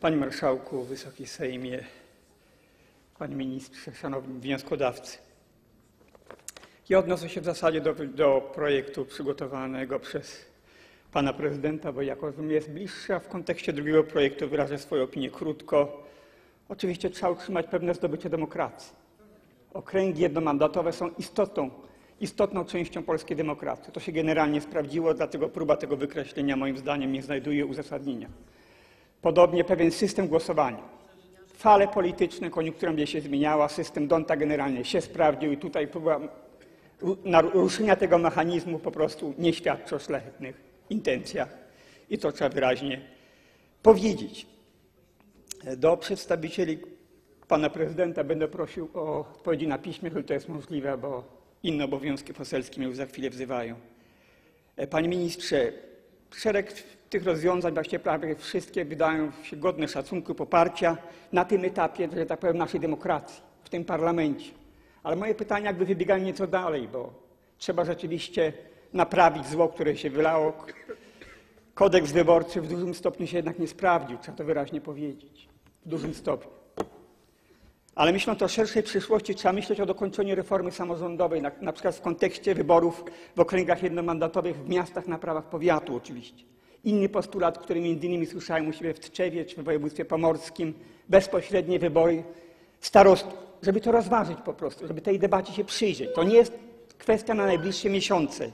Panie Marszałku, Wysoki Sejmie, Panie Ministrze, Szanowni Wnioskodawcy. Ja odniosę się w zasadzie do, do projektu przygotowanego przez Pana Prezydenta, bo jako że mi jest bliższa w kontekście drugiego projektu wyrażę swoją opinię krótko. Oczywiście trzeba utrzymać pewne zdobycie demokracji. Okręgi jednomandatowe są istotną, istotną częścią polskiej demokracji. To się generalnie sprawdziło, dlatego próba tego wykreślenia moim zdaniem nie znajduje uzasadnienia. Podobnie pewien system głosowania. Fale polityczne, koniunktura będzie się zmieniała, system Donta generalnie się sprawdził i tutaj próba naruszenia tego mechanizmu po prostu nie świadczy o szlachetnych intencjach i to trzeba wyraźnie powiedzieć. Do przedstawicieli pana prezydenta będę prosił o odpowiedzi na piśmie, jeżeli to jest możliwe, bo inne obowiązki poselskie mnie już za chwilę wzywają. Panie ministrze, szereg tych rozwiązań, właściwie prawie wszystkie wydają się godne szacunku, poparcia na tym etapie, że tak powiem, naszej demokracji, w tym parlamencie. Ale moje pytania jakby wybiegają nieco dalej, bo trzeba rzeczywiście naprawić zło, które się wylało. Kodeks wyborczy w dużym stopniu się jednak nie sprawdził, trzeba to wyraźnie powiedzieć. W dużym stopniu. Ale myśląc o szerszej przyszłości, trzeba myśleć o dokończeniu reformy samorządowej, na, na przykład w kontekście wyborów w okręgach jednomandatowych w miastach na prawach powiatu oczywiście. Inny postulat, który między innymi słyszałem u siebie w Tczewie czy w województwie pomorskim, bezpośrednie wybory starostów, żeby to rozważyć po prostu, żeby tej debacie się przyjrzeć. To nie jest kwestia na najbliższe miesiące.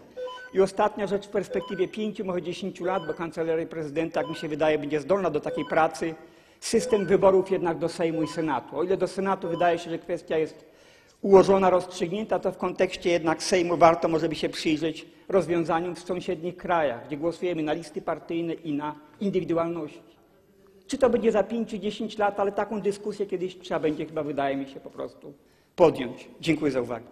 I ostatnia rzecz w perspektywie pięciu, może dziesięciu lat, bo kancelaria prezydenta, jak mi się wydaje, będzie zdolna do takiej pracy, system wyborów jednak do Sejmu i Senatu. O ile do Senatu wydaje się, że kwestia jest ułożona, rozstrzygnięta, to w kontekście jednak Sejmu warto może by się przyjrzeć rozwiązaniom w sąsiednich krajach, gdzie głosujemy na listy partyjne i na indywidualności. Czy to będzie za 5 czy 10 lat, ale taką dyskusję kiedyś trzeba będzie chyba, wydaje mi się, po prostu podjąć. Dziękuję za uwagę.